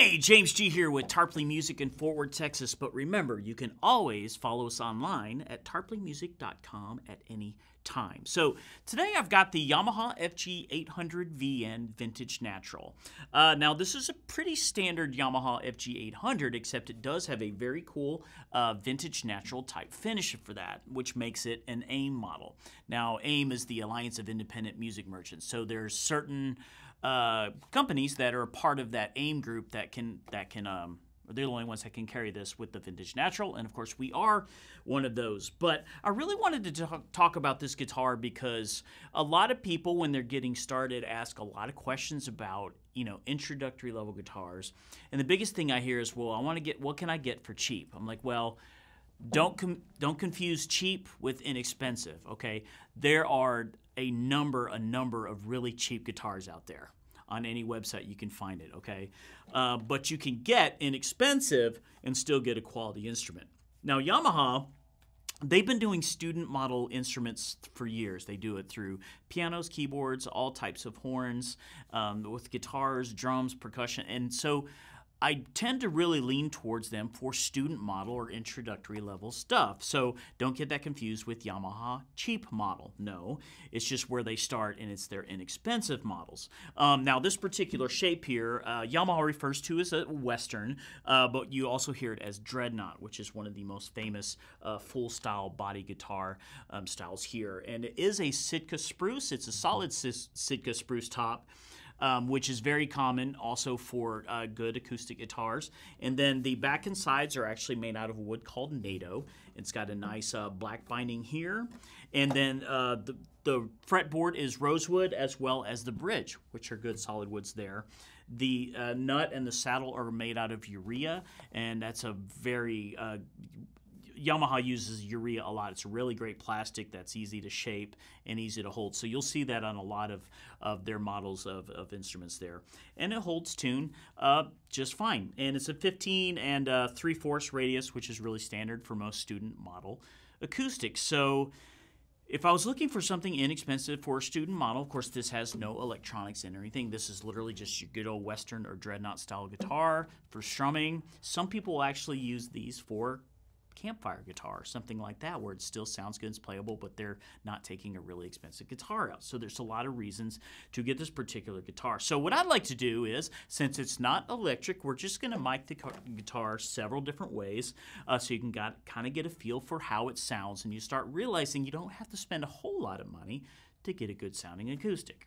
Hey, James G here with Tarpley Music in Fort Worth, Texas. But remember, you can always follow us online at tarpleymusic.com at any time. So today I've got the Yamaha FG800VN Vintage Natural. Uh, now this is a pretty standard Yamaha FG800, except it does have a very cool uh, Vintage Natural type finish for that, which makes it an AIM model. Now AIM is the Alliance of Independent Music Merchants, so there's certain uh, companies that are a part of that AIM group that can that can um, they're the only ones that can carry this with the Vintage Natural, and of course we are one of those. But I really wanted to talk, talk about this guitar because a lot of people, when they're getting started, ask a lot of questions about you know introductory level guitars, and the biggest thing I hear is, "Well, I want to get what can I get for cheap?" I'm like, "Well." Don't com- don't confuse cheap with inexpensive. Okay, there are a number a number of really cheap guitars out there on any website you can find it. Okay, uh, but you can get inexpensive and still get a quality instrument. Now Yamaha. They've been doing student model instruments for years. They do it through pianos, keyboards, all types of horns, um, with guitars, drums, percussion. And so I tend to really lean towards them for student model or introductory level stuff. So don't get that confused with Yamaha cheap model. No, it's just where they start and it's their inexpensive models. Um, now, this particular shape here, uh, Yamaha refers to as a Western, uh, but you also hear it as Dreadnought, which is one of the most famous uh, full style body guitar um, styles here. And it is a Sitka spruce, it's a solid Sitka spruce top um, which is very common also for uh, good acoustic guitars. And then the back and sides are actually made out of wood called NATO. It's got a nice uh, black binding here. And then uh, the, the fretboard is rosewood as well as the bridge, which are good solid woods there. The uh, nut and the saddle are made out of urea, and that's a very uh, Yamaha uses urea a lot. It's a really great plastic that's easy to shape and easy to hold. So you'll see that on a lot of, of their models of, of instruments there. And it holds tune uh, just fine. And it's a 15 and uh, 3 fourths radius, which is really standard for most student model acoustics. So if I was looking for something inexpensive for a student model, of course, this has no electronics in or anything. This is literally just your good old Western or Dreadnought style guitar for strumming. Some people actually use these for campfire guitar, something like that, where it still sounds good, it's playable, but they're not taking a really expensive guitar out. So there's a lot of reasons to get this particular guitar. So what I'd like to do is, since it's not electric, we're just going to mic the guitar several different ways uh, so you can got, kind of get a feel for how it sounds, and you start realizing you don't have to spend a whole lot of money to get a good sounding acoustic.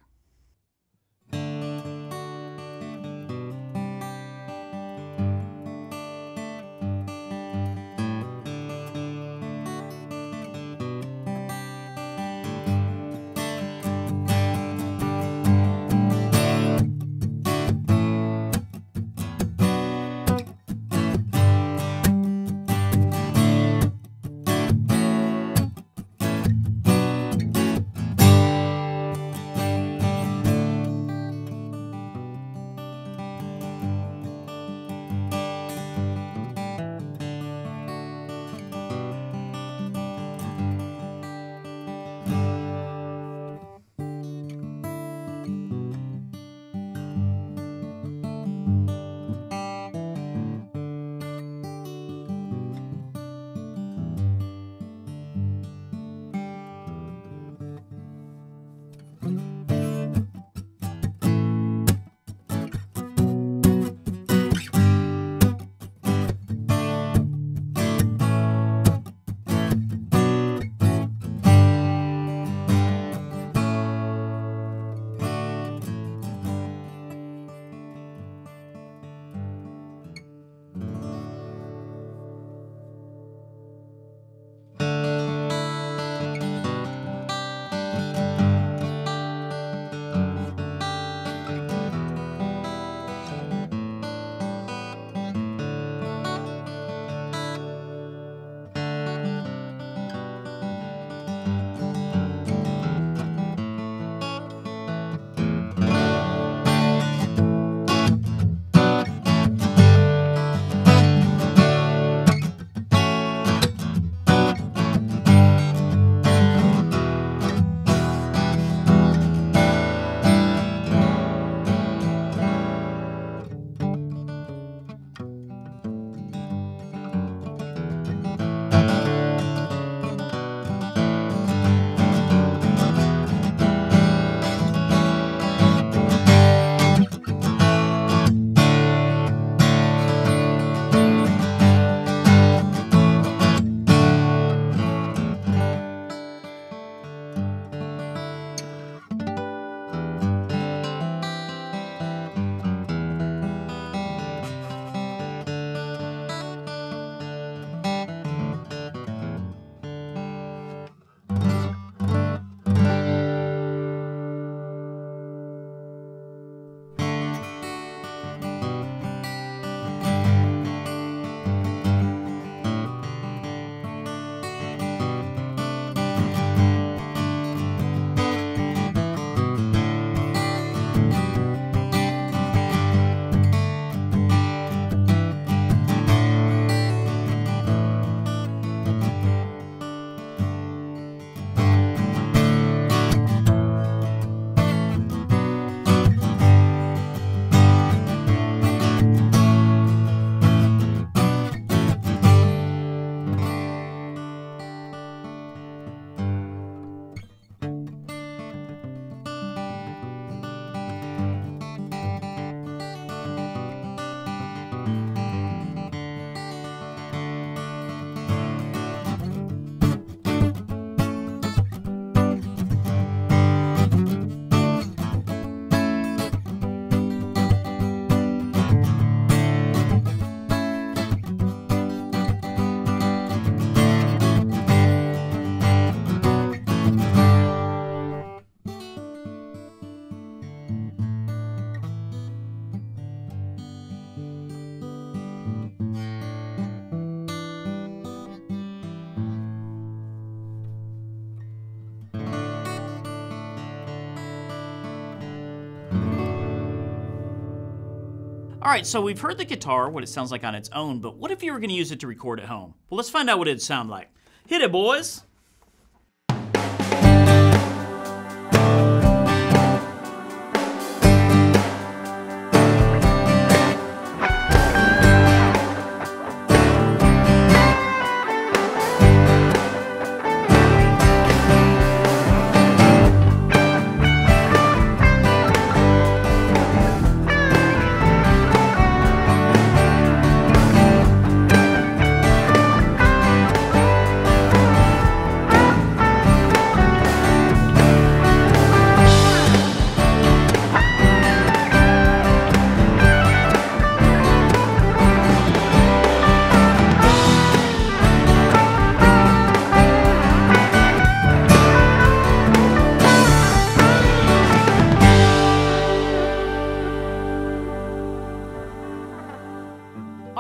All right, so we've heard the guitar, what it sounds like on its own, but what if you were going to use it to record at home? Well, let's find out what it'd sound like. Hit it, boys!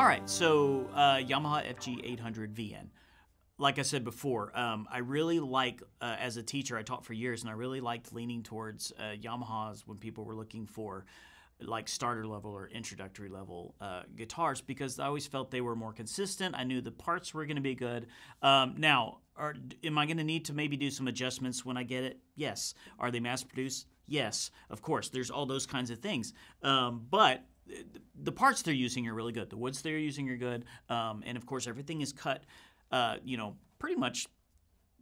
All right, so uh, Yamaha FG 800 VN. Like I said before, um, I really like, uh, as a teacher, I taught for years, and I really liked leaning towards uh, Yamahas when people were looking for like starter level or introductory level uh, guitars because I always felt they were more consistent. I knew the parts were going to be good. Um, now, are, am I going to need to maybe do some adjustments when I get it? Yes. Are they mass produced? Yes, of course. There's all those kinds of things. Um, but the parts they're using are really good. The woods they're using are good, um, and of course everything is cut, uh, you know, pretty much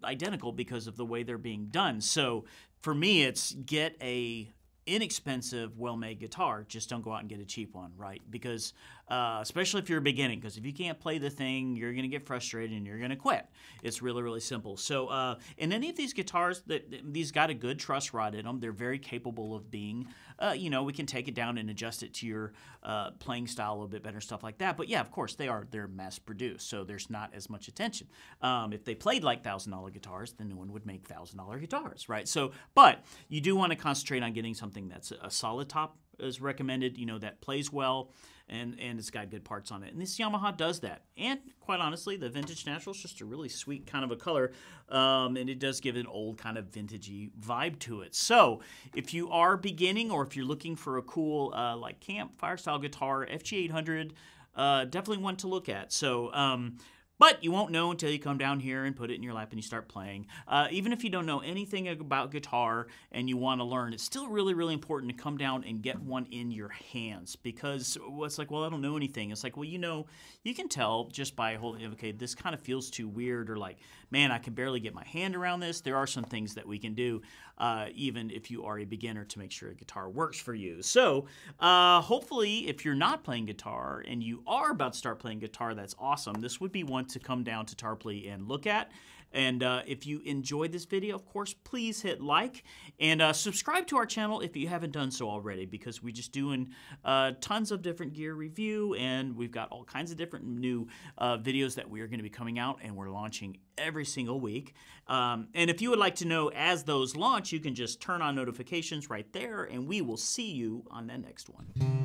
identical because of the way they're being done. So for me, it's get a inexpensive, well-made guitar. Just don't go out and get a cheap one, right? Because uh, especially if you're a beginning, because if you can't play the thing, you're going to get frustrated and you're going to quit. It's really, really simple. So, uh, in any of these guitars, that these got a good truss rod in them. They're very capable of being, uh, you know, we can take it down and adjust it to your uh, playing style a little bit better, stuff like that. But yeah, of course, they are they're mass produced, so there's not as much attention. Um, if they played like thousand dollar guitars, then no one would make thousand dollar guitars, right? So, but you do want to concentrate on getting something that's a solid top is recommended, you know, that plays well and, and it's got good parts on it. And this Yamaha does that. And quite honestly, the Vintage Natural is just a really sweet kind of a color, um, and it does give an old kind of vintagey vibe to it. So if you are beginning or if you're looking for a cool uh, like campfire style guitar, FG800, uh, definitely one to look at. So um, but you won't know until you come down here and put it in your lap and you start playing. Uh, even if you don't know anything about guitar and you want to learn, it's still really, really important to come down and get one in your hands because it's like, well, I don't know anything. It's like, well, you know, you can tell just by holding, it. okay, this kind of feels too weird or like, man, I can barely get my hand around this. There are some things that we can do, uh, even if you are a beginner, to make sure a guitar works for you. So uh, hopefully, if you're not playing guitar and you are about to start playing guitar, that's awesome. This would be one to come down to Tarpley and look at. And uh, if you enjoyed this video, of course, please hit like and uh, subscribe to our channel if you haven't done so already because we're just doing uh, tons of different gear review and we've got all kinds of different new uh, videos that we are going to be coming out and we're launching every single week. Um, and if you would like to know as those launch, you can just turn on notifications right there and we will see you on the next one.